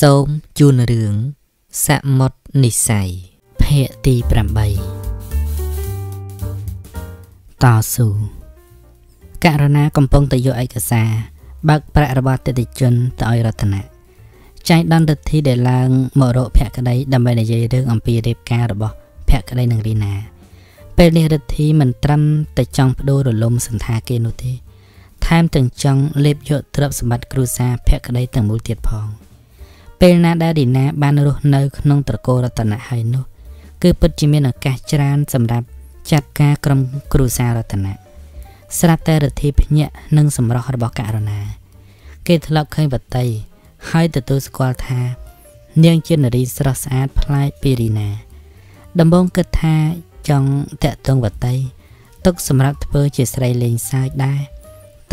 សូមជូនរឿងសមុទ្រនិស័យភាគទី8តស៊ូករណាកំពុងទៅយកឯកសារបើកប្រាក់របស់ទិដ្ឋជនទៅឲ្យរតនៈចៃដន្យរិទ្ធីដែលឡើងមករកភក្តីដើម្បីនិយាយរឿងអំពីរៀបការរបស់ភក្តីនឹងរីណា ពេលនេះរិទ្ធីមិនត្រឹមតែចង់បដូររលំសន្តាគេនោះទេ ថែមទាំងចង់លេបយកទ្រព្យសម្បត្តិគ្រួសារភក្តីទាំងមូលទៀតផង។ ពេលណាដែលឌីណាបានរស់នៅក្នុងត្រកូលរតនៈហើយនោះ គឺពិតជាមានឱកាសច្រើនសម្រាប់ចាត់ការក្រុមគ្រួសាររតនៈស្រាប់តែរទ្ធីភ្ញាក់និងសម្រស់របស់ករណា គេធ្លាប់ឃើញវតីហើយទទួលស្គាល់ថា នាងជានារីស្រស់ស្អាតប្លែកពីរីណា ដំបងគិតថាចង់តាក់ទងវតីទុកសម្រាប់ធ្វើជាស្រីលេងសើចដែរ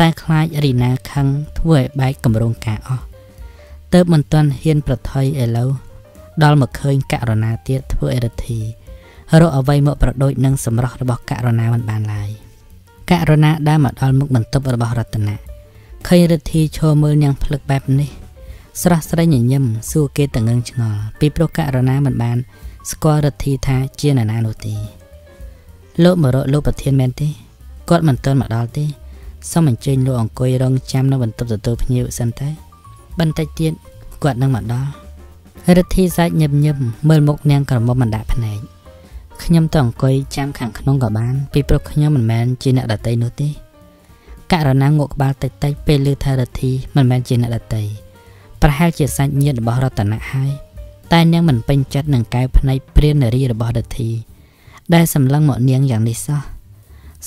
តែខ្លាចរីណាខឹងធ្វើឲ្យបែកកម្រងការអស់ ទៅមិនទាន់ហ៊ានប្រថុយឥឡូវដល់មកឃើញករណាទៀតធ្វើអេរធីរកអ្វីមកប្រដូចនឹងសម្រស់របស់ករណាមិនបានឡើយករណាដែលមកដល់មុខបន្ទប់របស់រតនៈឃើញរិទ្ធីឈរមើលនាងភ្លឹកបែបនេះស្រស់ស្រីញញឹមសួរគេតងឹងឆ្ងល់ពីព្រោះករណាមិនបាន ស្គាល់រិទ្ធីថាជានរណានោះទេលោកមករកលោកប្រធានមែនទេគាត់មិនទាន់មកដល់ទេសូមអញ្ជើញលោកអង្គុយរងចាំនៅបន្ទប់ទទួលភ្ញៀវសិនទៅ បន្តិចទៀតគាត់នឹងមកដល់រិទ្ធីសាច់ញឹមញឹមមើលមុខនាងក្រមុំមិនដាក់ភ្នែកខ្ញុំទៅអង្គុយចាំខាងក្នុងក៏បាន ពីព្រោះខ្ញុំមិនមែនជាអ្នកដតីនោះទេករណាងក់ក្បាលតិចតិចពេលឮថារិទ្ធីមិនមែនជាអ្នកដតីប្រហែលជាសាច់ញាតិរបស់រតនៈហើយតែនាងមិនពេញចិត្តនឹងកែវភ្នែកព្រាននារីរបស់រិទ្ធី ដែលសម្លឹងមកនាងយ៉ាងនេះសោះ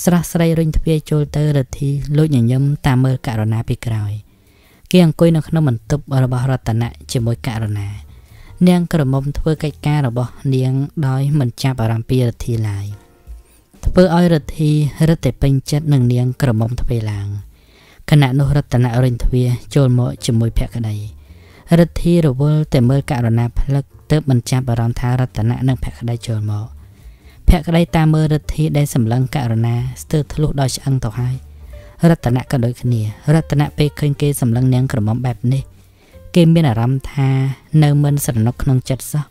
ស្រះស្រីរុញទ្វារចូលទៅរិទ្ធីលួចញញឹមតាមមើលករណាពីក្រោយ គេអង្គុយនៅក្នុងបន្ទប់របស់រតនៈជាមួយករណា នាងក្រមុំធ្វើកិច្ចការរបស់នាងដោយមិនចាប់អារម្មណ៍ពីរទ្ធីឡើយធ្វើឲ្យរទ្ធីរត់តែពេញចិត្តនឹងនាងក្រមុំធ្វើឡើងខណៈនោះរតនៈរិញទ្វាចូលមកជាមួយភក្តីរទ្ធីរវល់តែមើលករណាផ្លឹកទើបមិនចាប់អារម្មណ៍ថារតនៈនិងភក្តីចូលមកភក្តីតាមមើលរទ្ធីដែលសម្លឹងករណាស្ទើរធ្លុះដល់ឆ្អឹងទៅហើយ រតនៈក៏ដូចគ្នារតនៈពេលឃើញគេសម្លឹងនាងក្រមុំបែបនេះ គេមានអារម្មណ៍ថានៅមិនស្រណុកក្នុងចិត្តសោះ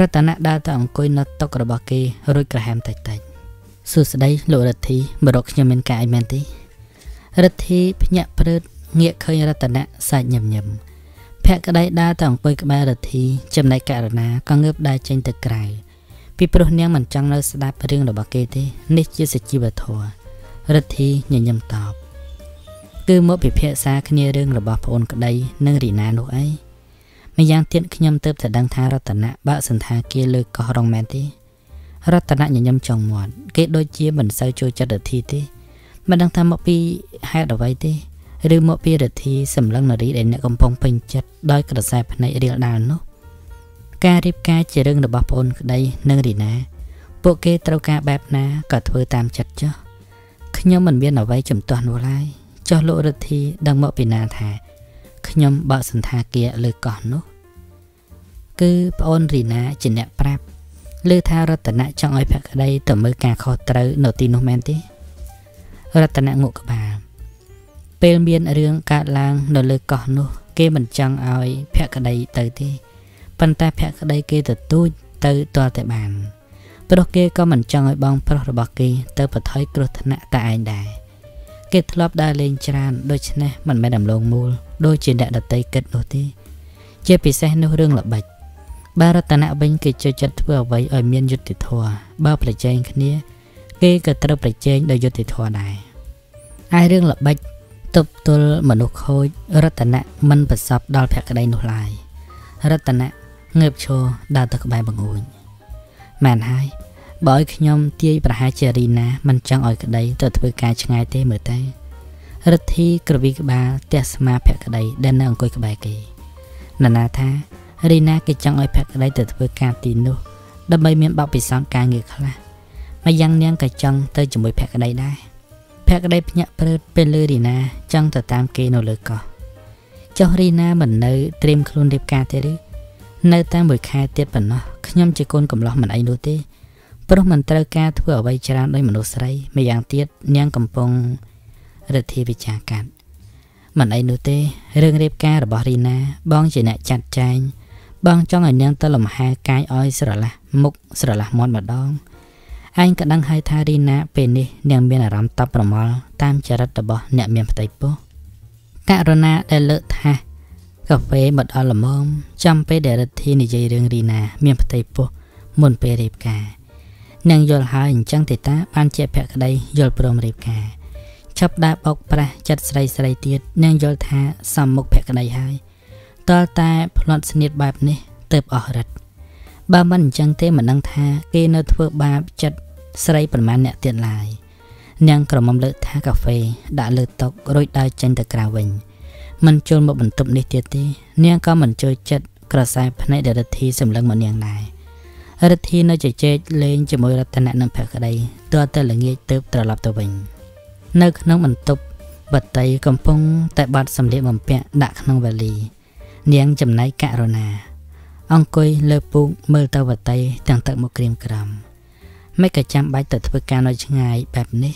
រតនៈដើរទៅអង្គុយនៅតុរបស់គេរួចក្រហមតិចតិចសួស្តីលោករទ្ធីមករកខ្ញុំមានការអីមែនទេរទ្ធីភ្ញាក់ព្រឺតងាកឃើញរតនៈសាច់ញឹមញឹមភក្តីដើរទៅអង្គុយក្បែររទ្ធីចំណែកករណាក៏ងើបដើរចេញទៅក្រៅពីព្រោះនាងមិនចង់នៅស្ដាប់រឿងរបស់គេទេនេះជាសជីវធម៌ រិទ្ធីញញឹមតបគឺមកពិភាក្សាគ្នារឿងរបស់ប្អូនក្តីនិងរីណានោះអីម្យ៉ាងទៀតខ្ញុំទើបតែដឹងថារតនៈបើកសន្តាគារលើកោះរងមែនទេរតនៈញញឹមចង់មាត់គេដូចជាមិនសូវចូលចិត្តរិទ្ធីទេមិនដឹងថាមកពីហេតុអ្វីទេឬមកពីរិទ្ធីសម្លឹងនារីដែលអ្នកកំពុងពេញចិត្តដោយក្រសែភ្នែករៀលដាលនោះការរៀបការជារឿងរបស់ប្អូនក្តីនិងរីណា ពួកគេត្រូវការបែបណាក៏ធ្វើតាមចិត្តចុះ ខ្ញុំមិនមានអ្វីជំទាស់នោះឡើយចុះលោករទ្ធីដឹងមកពីណាថាខ្ញុំបើកសន្តាគារលើកោះនោះ គឺប្អូនរីណាជាអ្នកប្រាប់ឮថារតនៈចង់ឲ្យភក្តីទៅមើលការខុសត្រូវនៅទីនោះមែនទេរតនៈងក់ក្បាលពេលមានរឿងកើតឡើងនៅលើកោះនោះ គេមិនចង់ឲ្យភក្តីទៅទេប៉ុន្តែភក្តីគេទទូចទៅទាល់តែបាន ព្រោះគេក៏មិនចង់ឲ្យបងប្រុសរបស់គេទៅបថុយគ្រោះថ្នាក់តែឯងដែរគេធ្លាប់ដើរលេងច្រើនដូច្នេះមិនមែនដំឡូងមូលដូចជាអ្នកដតីគិតនោះទេជាពិសេសនោះរឿងល្បិចបារតនៈវិញគេចូលចិត្តធ្វើអ្វីឲ្យមានយុត្តិធម៌បើប្រជែងគ្នា គេក៏ត្រូវប្រជែងដោយយុត្តិធម៌ដែរហើយរឿងល្បិចទប់ទល់មនុស្សខូចរតនៈមិនប្រសពដល់ភក្តីនោះឡើយរតនៈងើបឈរដើរទៅក្បែរបង្អួចមែនហើយ បើឲ្យខ្ញុំទាយប្រហែលជារីណាមិនចង់ឲ្យក្តីទៅធ្វើការឆ្ងាយទេមើលទៅរិទ្ធីក្រវីក្បាលទះស្មាភក្តីដែលនៅអង្គុយក្បែរគេនរណាថារីណាគេចង់ឲ្យភក្តីទៅធ្វើការទីនោះដើម្បីមានបបពិសោធន៍ការងារខ្លះម្យ៉ាងនាងក៏ចង់ទៅជាមួយភក្តីដែរភក្តីភ្ញាក់ព្រឺតពេលលើរីណាចង់ទៅតាមគេនៅលើកោះចុះរីណាមិននៅត្រៀមខ្លួនរៀបការទេឬនៅតែមួយខែទៀតប៉ុណ្ណោះខ្ញុំជាកូនកំឡោះមិនអីនោះទេ ព្រោះមិនត្រូវការធ្វើអ្វីច្រើនដោយមនុស្សស្រី ម្យ៉ាងទៀតនាងកំពុងរិទ្ធាវិចារកាត់មិនអីនោះទេរឿងរៀបការរបស់រីណា បងជាអ្នកចាត់ចែងបងចង់ឲ្យនាងទៅលំហែកាយឲ្យស្រឡះមុខស្រឡះមាត់ម្ដងឯងក៏ដឹងហើយថារីណាពេលនេះនាងមានអារម្មណ៍តប់ប្រមល់តាមចរិតរបស់អ្នកមានផ្ទៃពោះករណាដែលលើកថាកាហ្វេមកដល់ល្មមចាំពេលដែលរិទ្ធីនិយាយរឿងរីណា មានផ្ទៃពោះមុនពេលរៀបការ នាងយល់ហើយអញ្ចឹងទេតាបានជាភក្តីយល់ព្រមរៀបការឈប់ដើរបោកប្រាស់ចិត្តស្រីស្រីទៀតនាងយល់ថាសំមុខភក្តីហើយតលតែផ្្លាត់ស្នៀតបែបនេះទៅអស់រិទ្ធបើមិនអញ្ចឹងទេមិនដឹងថាគេនៅធ្វើបាបចិត្តស្រីប្រមាណអ្នកទៀតឡើយនាងក្រមុំលើកថាកាហ្វេដាក់លើតុរួចដើរចេញទៅក្រៅវិញមិនចូលមកបន្ទប់នេះទៀតទេនាងក៏មិនចូលចិត្តក្រសែភ្នែកដរិទ្ធីសម្លឹងមកនាងដែរ រិទ្ធីនៅជជែកលេងជាមួយរតនៈនិងភក្តីទើបតែល្ងាចទៅត្រឡប់ទៅវិញ នៅក្នុងបន្ទប់បតីកំពុងតែបាត់សម្លៀកបំពាក់ដាក់ក្នុងវ៉ាលី នាងចំណែកករណា អង្គុយលើពូកមើលទៅវតីទាំងទឹកមកក្រៀមក្រំមិនក៏ចាំបាច់ទៅធ្វើការនៅឆ្ងាយបែបនេះ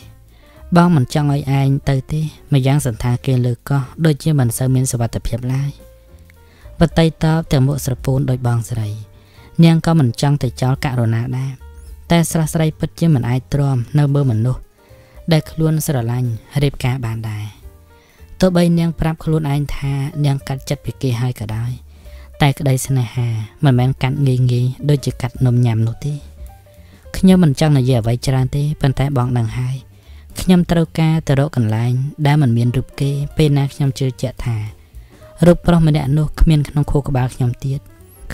បងមិនចង់ឲ្យឯងទៅទេម្យ៉ាងសន្តាគារលើកោះដូចជាមិនសូវមានសុវត្ថិភាពឡើយវតីតបទាំងមុខស្រពូនដោយបងស្រី នាងក៏មិនចង់ទៅចោលករណាដែរតែស្រស់ស្រីពិតជាមិនអាចទ្រាំនៅមើលមនុស្សដែលខ្លួនស្រឡាញ់រៀបការបានដែរទោះបីនាងប្រាប់ខ្លួនឯងថានាងកាត់ចិត្តពីគេហើយក៏ដោយតែក្តីស្នេហាមិនមែនកាត់ងាយងាយដូចជាកាត់នំញ៉ាំនោះទេខ្ញុំមិនចង់និយាយអ្វីច្រើនទេប៉ុន្តែបងដឹងហើយខ្ញុំត្រូវការទៅរកកន្លែងដែលមិនមានរូបគេពេលណាខ្ញុំជឿជាក់ថារូបប្រុសម្នាក់នោះគ្មានក្នុងខួរក្បាលខ្ញុំទៀត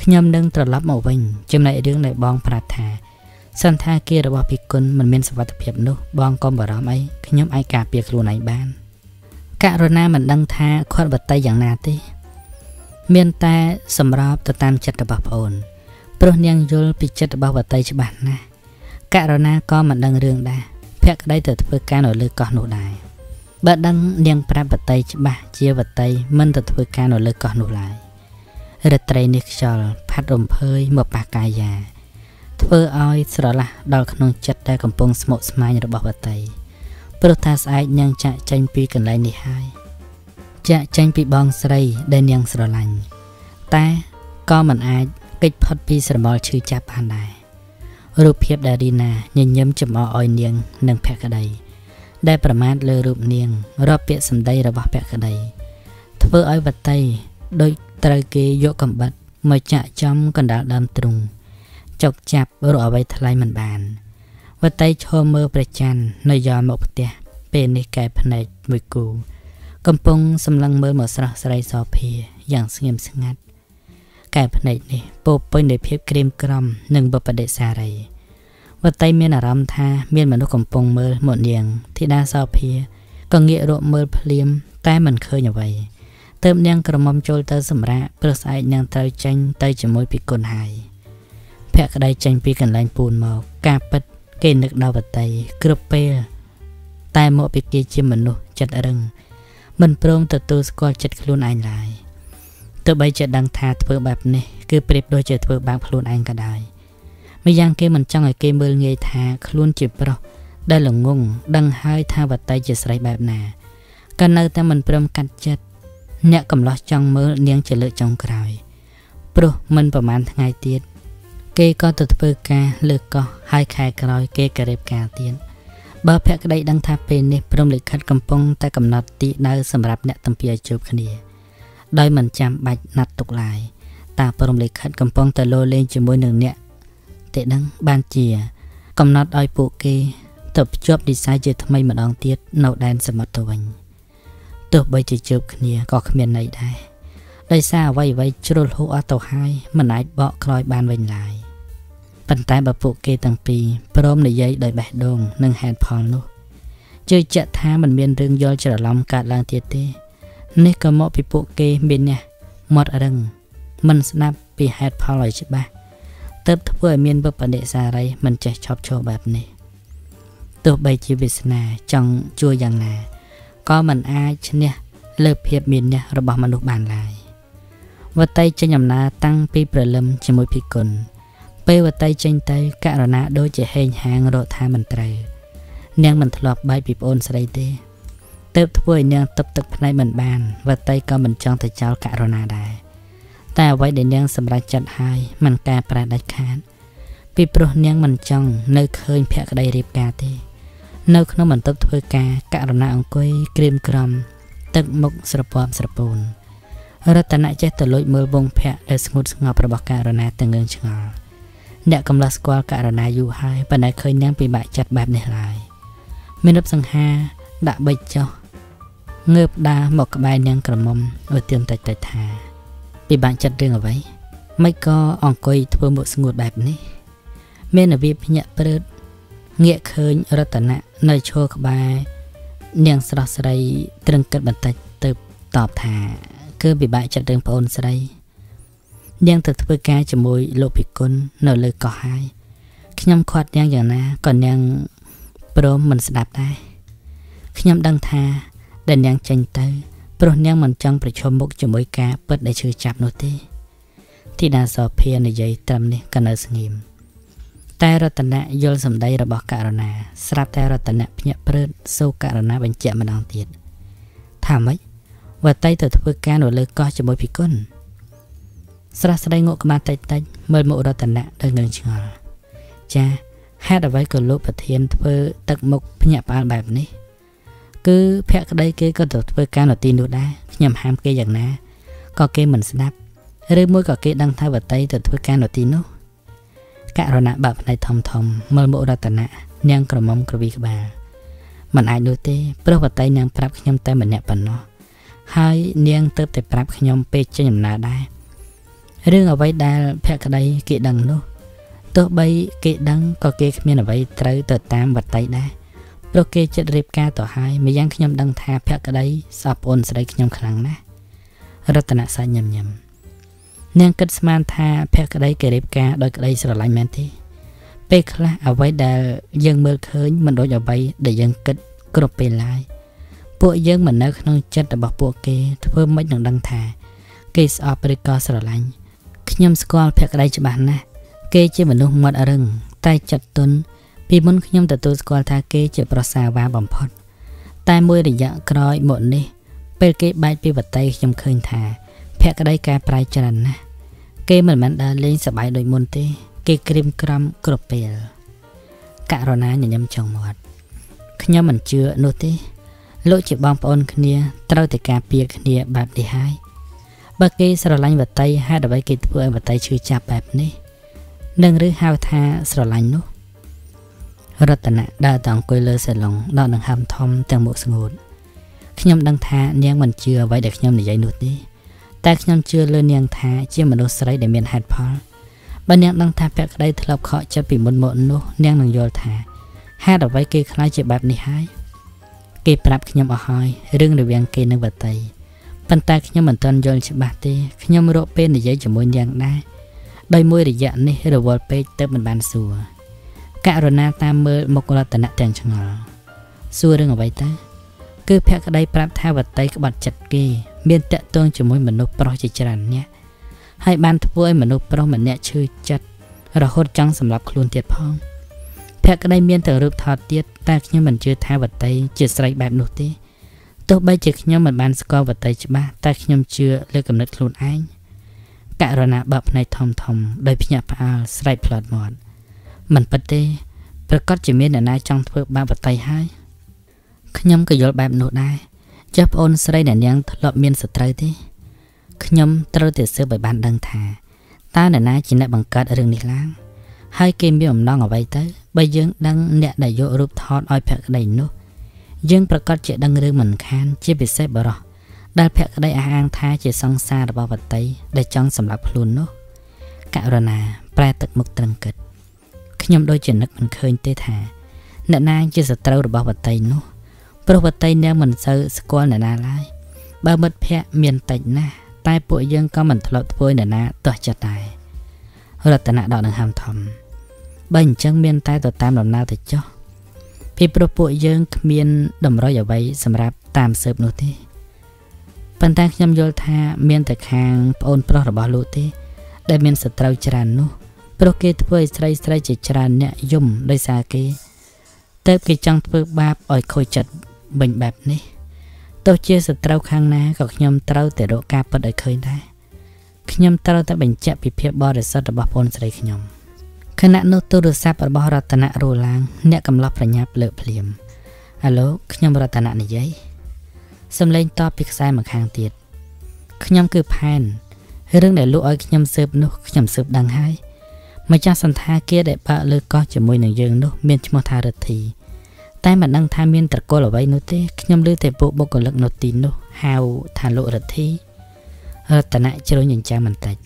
ខ្ញុំនឹងត្រឡប់មកវិញចំណែករឿងដែលបងប្រាប់ថាសន្តាគាររបស់ពិគុណមិនមានសុវត្ថិភាពនោះបងកុំបារម្ភអីខ្ញុំអាចការពារខ្លួនឯងបានករណាមិនដឹងថាខាត់បតីយ៉ាងណាទេមានតែសម្របទៅតាមចិត្តរបស់ប្អូនព្រោះនាងយល់ពីចិត្តរបស់បតីច្បាស់ណាស់ករណាក៏មិនដឹងរឿងដែរភក្តីទៅធ្វើការនៅលើកោះនោះដែរបើដឹងនាងប្រាប់បតីច្បាស់ជាបតីមិនទៅធ្វើការនៅលើកោះនោះឡើយ រាត្រីនេះខ្យល់ផាត់រំភើយមកប៉ះកាយាធ្វើឲ្យស្រឡះដល់ក្នុងចិត្តដែលកំពុងស្មុគស្មាញរបស់បតីព្រោះថាស្អែកនាងចាក់ចេញពីកន្លែងនេះហើយចាក់ចេញពីបងស្រីដែលនាងស្រឡាញ់តែក៏មិនអាចគេចផុតពីស្រមោលឈឺចាប់បានដែររូបភាពដែលរីណាញញឹមចំអកឲ្យនាងនិងភក្តីដែលប្រមាថលើរូបនាងរាប់ពាក្យសម្ដីរបស់ភក្តីធ្វើឲ្យវតីដូច ត្រូវគេយកកំបិតមកចាក់ចំកណ្ដាលដើមទ្រូងចុកចាប់រកអ្វីថ្លៃមិនបានវតីឈរមើលព្រះច័ន្ទនៅយ៉រមកផ្ទះពេលនេះកែភ្នែកមួយគូ កំពុងសម្លឹងមើលមកស្រស់ស្រីសោភាយ៉ាងស្ងៀមស្ងាត់កែភ្នែកនេះពោពេញដោយភាពក្រៀមក្រំនិងបបដិសារីវតីមានអារម្មណ៍ថាមានមនុស្សកំពុងមើលមកនាងធីតាសោភាក៏ងាករកមើលភ្លាមតែមិនឃើញអ្វី ទើបនាងក្រមុំចូលទៅសម្រាកព្រឹកស្អែកនាងត្រូវចេញទៅជាមួយពីគុណហើយភក្តីចេញពីកន្លែងពូនមក ការពិតគេនឹកដល់វតីគ្រប់ពេល តែមកពីគេជាមនុស្សចិត្តរឹង មិនព្រមទទួលស្គាល់ចិត្តខ្លួនឯងឡើយទោះបីជាដឹងថាធ្វើបែបនេះគឺប្រៀបដូចជាធ្វើបាបខ្លួនឯងក៏ដោយម្យ៉ាងគេមិនចង់ឲ្យគេមើលងាយថាខ្លួនជាប្រុសដែលល្ងងដឹងហើយថាវតីជាស្រីបែបណាក៏នៅតែមិនព្រមកាត់ចិត្ត អ្នកកំឡោះចង់មើលនាងជាលើកចុងក្រោយព្រោះមិនប្រហែលថ្ងៃទៀតគេក៏ទៅធ្វើការលើកកោះហើយខែក្រោយគេក៏រៀបការទៀតបើភក្តីដឹងថាពេលនេះព្រមលិខិតកំពុងតែកំណត់ទីដៅសម្រាប់អ្នកតំពីឲ្យជួបគ្នា ដោយមិនចាំបាច់ណាត់ទុកឡើយតាព្រមលិខិតកំពុងតែលោលេងជាមួយនឹងអ្នកទេដឹងបានជា កំណត់ឲ្យពួកគេទៅភ្ជាប់និស័យជាថ្មីម្ដងទៀតនៅដែនសមុទ្រទៅវិញ ទោះបីជាជួបគ្នាក៏គ្មានន័យដែរដោយសារអ្វីអ្វីជ្រុលហួសអស់ទៅហើយមិនអាចបកក្រោយបានវិញឡើយប៉ុន្តែបើពួកគេទាំងពីរព្រមនិយាយដោយបេះដូងនិងហេតុផលនោះជឿជាក់ថាមិនមានរឿងយល់ច្រឡំកើតឡើងទៀតទេ នេះក៏មកពីពួកគេមានអ្នកមាត់រឹងមិនស្ដាប់ពីហេតុផលឲ្យច្បាស់ទើបធ្វើឲ្យមានវបដិសារីមិនចេះឈប់ឈរបែបនេះទោះបីជាវាសនាចង់ជួយយ៉ាងណា ក៏មិនអាចឈ្នះលើភាពមានអ្នករបស់មនុស្សបានឡើយវតីចេញដំណើរតាំងពីព្រលឹមជាមួយភិគុណពេលវតីចេញទៅករណាដូចជាហេងហាងរកថាមិនត្រូវនាងមិនធ្លាប់បែកពីប្អូនស្រីទេទៅធ្វើឲ្យនាងទឹកទឹកភ្នែកមិនបានវតីក៏មិនចង់ទៅចោលករុណាដែរតែអ្វីដែលនាងសម្រេចចិត្តហើយมันការប្រែដាច់ខាតពីព្រោះនាងមិនចង់នៅឃើញភក្តីរៀបការទេ នៅក្នុងបន្ទប់ធ្វើការករុណាអង្គុយក្រៀមក្រំ ទឹកមុខស្រពាប់ស្រពូនរតនៈចេះទៅលួចមើលវងភ័ក្រដែលស្ងួតស្ងប់របស់ករណាទាំងងឿងឆ្ងល់អ្នកកំឡោះស្គាល់ករណាយូរហើយប៉ុន្តែឃើញនាងពិបាកចិត្តបែបនេះឡើយមានរឹបសង្ហាដាក់បិចចុះងើបដើរមកក្បែរនាងក្រមុំឧទាមតិចតិចថាពិបាកចិត្តរឿងអ្វីមិនក៏អង្គុយធ្វើមុខស្ងួតបែបនេះ មានអាវិភ្ញាក់ព្រឺត ងាកឃើញរតនៈនៅឈរក្បែរនាងស្រស់ស្រីត្រឹងគិតបន្តិចទៅតបថា គឺពិបាកចិត្តរឿងប្អូនស្រី នាងទៅធ្វើការជាមួយលោកភិគុណនៅលើកោះហើយខ្ញុំខាត់នាងយ៉ាងណាក៏នាងព្រមមិនស្ដាប់ដែរខ្ញុំដឹងថាដែលនាងចេញទៅព្រោះនាងមិនចង់ប្រឈមមុខជាមួយការពិតដែលឈឺចាប់នោះទេធីតាសោភានិយាយត្រឹមនេះក៏នៅស្ងៀម តែរតនៈយល់សម្ដីរបស់ករណា ស្រាប់តែរតនៈភ្ញាក់ព្រឺតសូករណាបញ្ជាក់ម្ដងទៀតថាម៉េចវតីទៅធ្វើការនៅលើកោះជាមួយភិគុណស្រះស្ដីងក់ក្បាលតិចតិចមើលមុខរតនៈទៅងើឆ្ងល់ចាហេតុអ្វីក៏លោកប្រធានធ្វើទឹកមុខភ្ញាក់ផ្អើលបែបនេះ គឺភក្តីគេក៏ទៅធ្វើការនៅទីនោះដែរខ្ញុំហាមគេយ៉ាងណាក៏គេមិនស្ដាប់ឬមួយក៏គេដឹងថាវតីទៅធ្វើការនៅទីនោះ ករណបាក់ផ្នែកធំធំមើលមុខរតនៈនាងក្រមុំក្រវីក្បាលមិនអាចនោះទេព្រោះវតីនាងប្រាប់ខ្ញុំតែម្នាក់ប៉ុណ្ណោះហើយនាងទៅតែប្រាប់ខ្ញុំពេលចេញដំណើរដែររឿងអ្វីដែលភក្តីគេដឹងនោះទោះបីគេដឹងក៏គេគ្មានអ្វីត្រូវទៅតាមវតីដែរព្រោះគេចិត្តរៀបការទៅហើយម្យ៉ាងខ្ញុំដឹងថាភក្តីស្អប់អូនស្រីខ្ញុំខ្លាំងណាស់រតនសាច់ញឹមញឹម នាងគិតស្មានថាភក្តីគេរៀបការដោយក្តីស្រឡាញ់មែនទេពេលខ្លះអ្វីដែលយើងមើលឃើញមិនដូចអ្វីដែលយើងគិតគ្រប់ពេលឡើយពួកយើងមិននៅក្នុងចិត្តរបស់ពួកគេធ្វើមិននឹងដឹងថា គេស្អប់ឬក៏ស្រឡាញ់ខ្ញុំស្គាល់ភក្តីច្បាស់ណាស់គេជាមនុស្សមាត់រឹងតែចិត្តទន់ពីមុនខ្ញុំទទួលស្គាល់ថាគេជាប្រសាវ៉ាបំផុត តែមួយរយៈក្រោយមកនេះ ពេលគេបែកពីវតីខ្ញុំឃើញថា ភក្តីកែប្រែច្រើនណាស់គេមិនមែនដើរលេងសប្បាយដូចមុនទេ គេក្រៀមក្រំគ្រប់ពេលករណាញញឹមចង់មាត់ខ្ញុំមិនជឿនោះទេ លោកជាបងប្អូនគ្នាត្រូវតែការពារគ្នាបែបនេះហើយបើគេស្រឡាញ់វតីហេតុអ្វីគេធ្វើឲ្យវតីឈឺចាប់បែបនេះនឹងឬហៅថាស្រឡាញ់នោះរតនៈដើរទៅអង្គុយលើសាឡុងដកដង្ហើមធំទាំងមុខស្ងួតខ្ញុំដឹងថានាងមិនជឿអ្វីដែលខ្ញុំនិយាយនោះទេ តែខ្ញុំជឿលើនាងថាជាមនុស្សស្រីដែលមានហេតុផលបើនាងដឹងថាភក្តីធ្លាប់ខកចិត្តពីមុនមកនោះនាងនឹងយល់ថាហេតុអ្វីគេខ្លាចជាបែបនេះហើយគេប្រាប់ខ្ញុំអស់ហើយរឿងរវាងគេនិងវតីប៉ុន្តែខ្ញុំមិនទាន់យល់ច្បាស់ទេខ្ញុំរកពេលនិយាយជាមួយនាងដែរដោយមួយរយៈនេះរវល់ពេកទៅមិនបានសួរករណាតាមមើលមុខរតនៈទាំងឆ្ងល់សួររឿងអ្វីតើ គឺភក្តីប្រាប់ថាវតីក្បត់ចិត្តគេ មានតកតងជាមួយមនុស្សប្រុសជាច្រើននាក់ហើយបានធ្វើឲ្យមនុស្សប្រុសម្នាក់ឈឺចិត្តរហូតចង់សម្លាប់ខ្លួនទៀតផងភក្តីមានតែរូបថតទៀតតែខ្ញុំមិនជឿថាវតីជាស្រីបែបនោះទេទោះបីជាខ្ញុំមិនបានស្គាល់វតីច្បាស់តែខ្ញុំជឿលើគំនិតខ្លួនឯងករណាបើកភ្នែកធំធំដោយភ្ញាក់ផ្អើលស្រែកផ្លាត់មាត់មិនពិតទេប្រកាសជាមានអ្នកណាចង់ធ្វើបាបវតីហើយ ខ្ញុំក៏យល់បែបនោះដែរចាស់ប្អូនស្រីអ្នកនាងធ្លាប់មានសត្រូវទេខ្ញុំត្រូវតែស៊ើបឲ្យបានដឹងថាតើអ្នកណាជាអ្នកបង្កើតរឿងនេះឡើងហើយគេមានអំណងអ្វីទៅបើយើងដឹងអ្នកដែលយករូបថតឲ្យភក្តីនោះ យើងប្រកាសជាដឹងរឿងមិនខាន ជាពិសេសបរោះដែលភក្តីអះអាងថាជាសង្សាររបស់វតីដែលចង់សម្លាប់ខ្លួននោះករណាប្រែទឹកមុខត្រឹងគិតខ្ញុំដូចជានឹកមិនឃើញទេថា អ្នកណាជាសត្រូវរបស់វតីនោះ ព្រោះវតីនាងមិនសូវស្គាល់អ្នកណាឡើយបើមិត្តភ័ក្តិមានតិចណាស់តែពួកយើងក៏មិនធ្លាប់ធ្វើអ្នកណាទាស់ចិត្តដែររតនៈដកដង្ហើមធំបើអញ្ចឹងមានតែទៅតាមដំណើរទៅចុះពីព្រោះពួកយើងគ្មានតម្រុយអ្វីសម្រាប់តាមស៊ើបនោះទេប៉ុន្តែខ្ញុំយល់ថាមានតែខាងប្អូនប្រុសរបស់លោកទេ ដែលមានសត្រូវច្រើននោះព្រោះគេធ្វើឲ្យស្រីស្រីជាច្រើនអ្នកយំដោយសារគេទៅគេចង់ធ្វើបាបឲ្យខូចចិត្ត វិញបែបនេះទោះជាសត្រូវខាងណាក៏ខ្ញុំត្រូវតែរកការពិតឲ្យឃើញដែរខ្ញុំត្រូវតែបញ្ជាក់ពីភាពបរិសុទ្ធរបស់ប្អូនស្រីខ្ញុំខណៈនោះទូរស័ព្ទរបស់រតនៈរੂឡើងអ្នកកំឡោះប្រញាប់លើកភ្លាមអាឡូខ្ញុំរតនៈនិយាយសំឡេងតបពីខ្សែម្ខាងទៀតខ្ញុំគឺផែនរឿងដែលលោកឲ្យខ្ញុំស៊ើបនោះខ្ញុំស៊ើបដឹងហើយម្ចាស់សន្តាគារដែលបើកលើកោះជាមួយនឹងយើងនោះមានឈ្មោះថារិទ្ធី តែមិនដឹងថាមានត្រកូលអ្វីនោះទេខ្ញុំឮតែពួកបុគ្គលិកនៅទីនោះហៅថាលោករិទ្ធីរតនៈជ្រុញចិញ្ចាំបន្តិច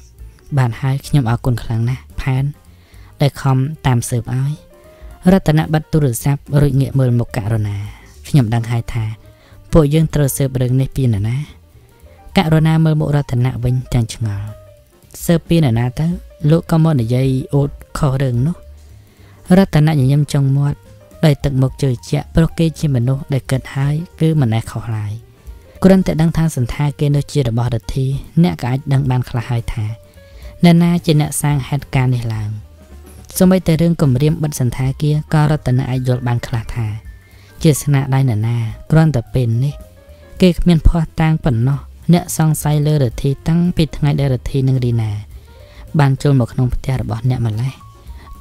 បានហើយខ្ញុំអរគុណខ្លាំងណាស់ផែនដែលខំតាមស៊ើបឲ្យរតនៈបិទទូរស័ព្ទរួចងាកមើលមុខករុណាខ្ញុំដឹងហើយថា ពួកយើងត្រូវស៊ើបរឿងនេះពីនរណាករុណាមើលមុខរតនៈវិញទាំងឆ្ងល់ស៊ើបពីនរណាទៅលោកក៏មកនិយាយអូតខុសរឿងនោះរតនៈញញឹមចុងមាត់ ដោយទឹកមុខជឿជាក់ព្រោះគេជាមនុស្សដែលគិតហើយគឺមិនណេះខុសឡើយគ្រាន់តែដឹងថាសន្តាគេនោះជារបស់រដ្ឋីអ្នកក៏អាចដឹងបានខ្លះហើយថានរណាជាអ្នកសាងហេតុការណ៍នេះឡើងសូម្បីតែរឿងគម្រាមបិទសន្តាគារក៏រតនៈអាចយល់បានខ្លះថា ជាស្នាដៃនរណាគ្រាន់តែពេលនេះ គេគ្មានភ័ស្តុតាងប៉ុណ្ណោះអ្នកសង្ស័យលើរដ្ឋីតាំងពីថ្ងៃដែលរដ្ឋីនិងរីណាបានចូលមកក្នុងផ្ទះរបស់អ្នកម្លេះ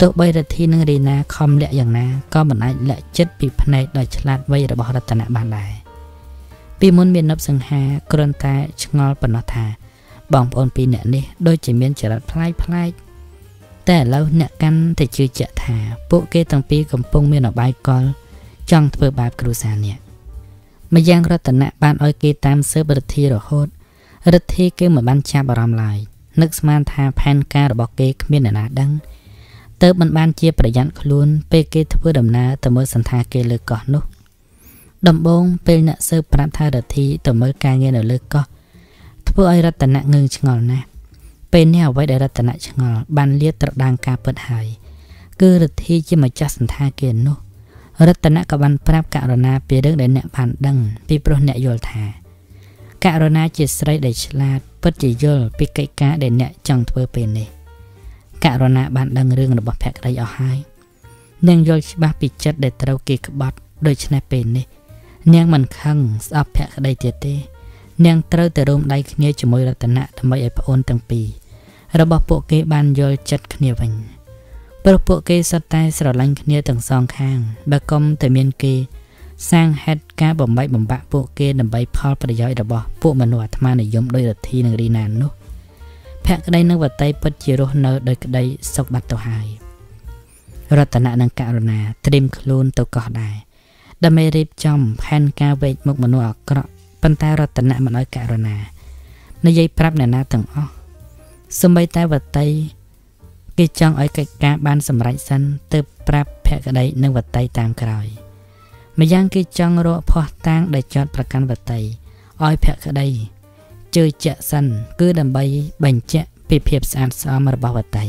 ទោះបីរដ្ឋីនិងរីណាខំលាក់យ៉ាងណាក៏មិនអាចលាក់ចិត្តពីភ្នែកដ៏ឆ្លាតវៃរបស់រតនៈបានដែរពីមុនមាននប់សង្ហាគ្រាន់តែឆ្ងល់ប៉ុណ្ណោះថា បងប្អូនពីរនាក់នេះដូចជាមានចរិតប្លែកប្លែកតែឥឡូវអ្នកកាន់តែជឿជាក់ថាពួកគេទាំងពីរកំពុងមានអបាយកលចង់ធ្វើបាបគ្រូសានេះម្យ៉ាងរតនៈបានឲ្យគេតាមស៊ើបរដ្ឋីរហូតរដ្ឋីគឺមិនបានចាប់អារម្មណ៍ឡើយនឹកស្មានថាផែនការរបស់គេគ្មានអ្នកណាដឹងទៅ មិនបានជាប្រយ័ត្នខ្លួនពេលគេធ្វើដំណើរទៅមើលសន្តាគេលើកោះនោះ ដំបូងពេលអ្នកស៊ើបប្រាប់ថារដ្ឋីទៅមើលការងារនៅលើកោះធ្វើឲ្យរតនៈងឿងឆ្ងល់ណាស់ពេលនេះអ្វីដែលរតនៈឆ្ងល់បានលាតត្រដាងការពិតហើយគឺរដ្ឋីជាម្ចាស់សន្តាគារនោះរតនៈក៏បានប្រាប់ករុណាពីរឿងដែលអ្នកបានដឹងពីព្រោះអ្នកយល់ថាករុណាជាស្រីដែលឆ្លាតពិតជាយល់ពីកិច្ចការដែលអ្នកចង់ធ្វើពេលនេះ ករុណាបានដឹងរឿងរបស់ភក្តីអស់ហើយនាងយល់ច្បាស់ពីចិត្តដែលត្រូវគេក្បត់ដូច្នេះពេលនេះ នាងមិនខឹងស្អប់ភក្តីទៀតទេ នាងត្រូវតែរួមដៃគ្នាជាមួយរតនៈដើម្បីឲ្យប្អូនទាំងពីររបស់ពួកគេបានយល់ចិត្តគ្នាវិញព្រោះពួកគេសុទ្ធតែស្រឡាញ់គ្នាទាំងសងខាងបើកុំតែមានគេ សាងហេតុការបំបីបំបាក់ពួកគេដើម្បីផលប្រយោជន៍របស់ពួកមនុស្សអាត្មានិយមដោយរដ្ឋីនិងរីណាននោះ ភក្តីនិងវតីពិតជារស់នៅដោយក្តីសុខបាត់ទៅហើយរតនៈនិងករុណាត្រៀមខ្លួនទៅកោះដែរដើម្បីរៀបចំផែនការវេកមុខមនុស្សអាក្រក់ប៉ុន្តែរតនៈមិនឲ្យករុណានិយាយប្រាប់អ្នកណាទាំងអស់សម្បីតែវតីគេចង់ឲ្យកិច្ចការបានសម្រេចសិនទើបប្រាប់ភក្តីនិងវតីតាមក្រោយម្យ៉ាងគេចង់រកភ័ស្តុតាងដែលចោតប្រកាន់វតីឲ្យភក្តី ជឿជាក់សិន គឺដើម្បីបញ្ជាក់ពីភាពស្អាតស្អំរបស់វតី